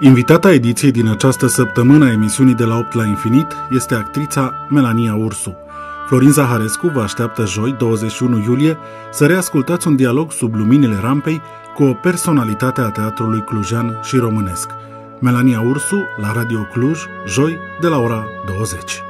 Invitata ediției din această săptămână a emisiunii de la 8 la infinit este actrița Melania Ursu. Florin Zaharescu vă așteaptă joi, 21 iulie, să reascultați un dialog sub luminile rampei cu o personalitate a teatrului clujan și românesc. Melania Ursu la Radio Cluj, joi de la ora 20.